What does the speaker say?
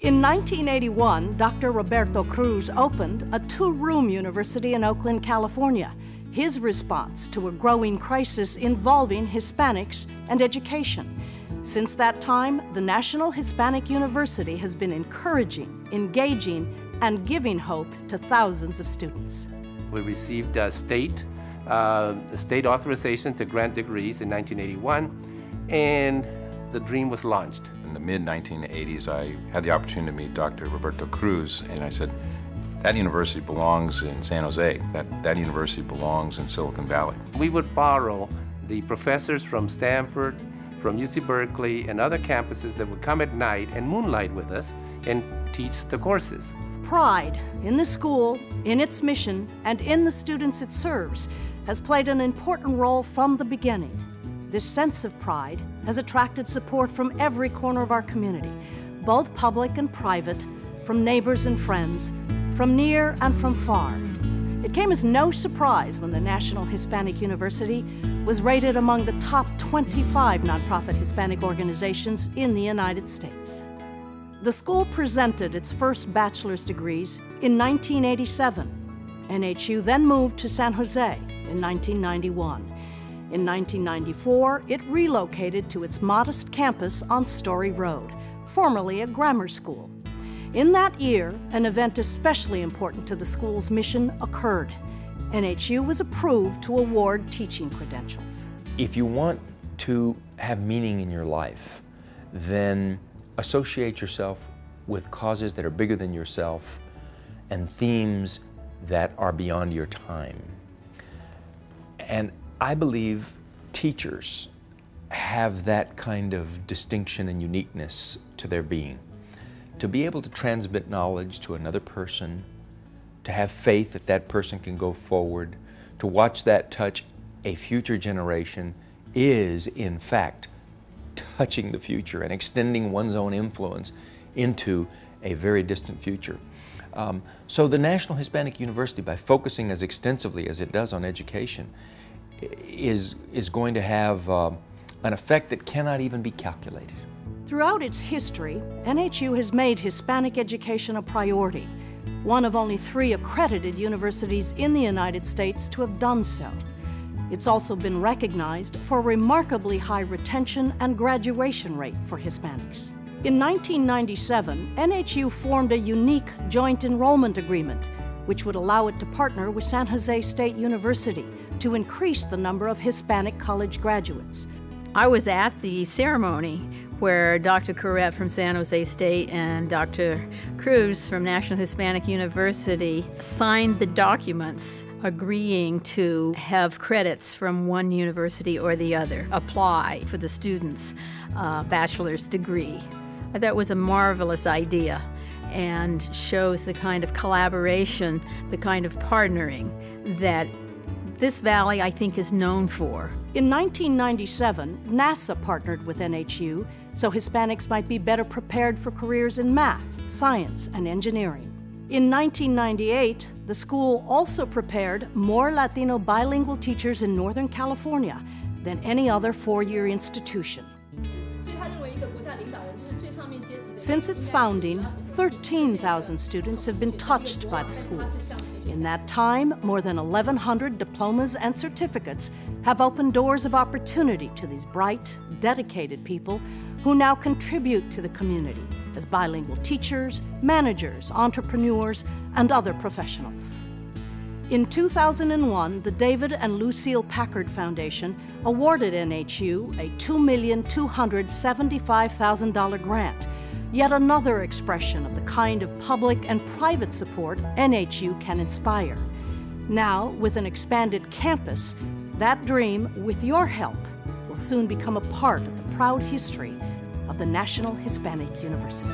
In 1981, Dr. Roberto Cruz opened a two room university in Oakland, California, his response to a growing crisis involving Hispanics and education. Since that time, the National Hispanic University has been encouraging, engaging, and giving hope to thousands of students. We received state, uh, state authorization to grant degrees in 1981, and the dream was launched. In the mid 1980s, I had the opportunity to meet Dr. Roberto Cruz, and I said, that university belongs in San Jose. That, that university belongs in Silicon Valley. We would borrow the professors from Stanford, from UC Berkeley, and other campuses that would come at night and moonlight with us and teach the courses. Pride in the school, in its mission, and in the students it serves has played an important role from the beginning. This sense of pride has attracted support from every corner of our community, both public and private, from neighbors and friends, from near and from far. It came as no surprise when the National Hispanic University was rated among the top 25 nonprofit Hispanic organizations in the United States. The school presented its first bachelor's degrees in 1987. NHU then moved to San Jose in 1991. In 1994, it relocated to its modest campus on Story Road, formerly a grammar school. In that year, an event especially important to the school's mission occurred. NHU was approved to award teaching credentials. If you want to have meaning in your life, then associate yourself with causes that are bigger than yourself and themes that are beyond your time. And I believe teachers have that kind of distinction and uniqueness to their being. To be able to transmit knowledge to another person, to have faith that that person can go forward, to watch that touch a future generation is, in fact, touching the future and extending one's own influence into a very distant future. Um, so the National Hispanic University, by focusing as extensively as it does on education, is, is going to have uh, an effect that cannot even be calculated. Throughout its history, NHU has made Hispanic education a priority, one of only three accredited universities in the United States to have done so. It's also been recognized for remarkably high retention and graduation rate for Hispanics. In 1997, NHU formed a unique joint enrollment agreement, which would allow it to partner with San Jose State University to increase the number of Hispanic college graduates. I was at the ceremony where Dr. Caret from San Jose State and Dr. Cruz from National Hispanic University signed the documents agreeing to have credits from one university or the other apply for the student's uh, bachelor's degree. That was a marvelous idea and shows the kind of collaboration, the kind of partnering that this valley, I think, is known for. In 1997, NASA partnered with NHU so Hispanics might be better prepared for careers in math, science, and engineering. In 1998, the school also prepared more Latino bilingual teachers in Northern California than any other four year institution. Since its founding, 13,000 students have been touched by the school. In that time, more than 1,100 diplomas and certificates have opened doors of opportunity to these bright, dedicated people who now contribute to the community as bilingual teachers, managers, entrepreneurs, and other professionals. In 2001, the David and Lucile Packard Foundation awarded NHU a $2,275,000 grant, yet another expression of the kind of public and private support NHU can inspire. Now, with an expanded campus, that dream, with your help, will soon become a part of the proud history of the National Hispanic University.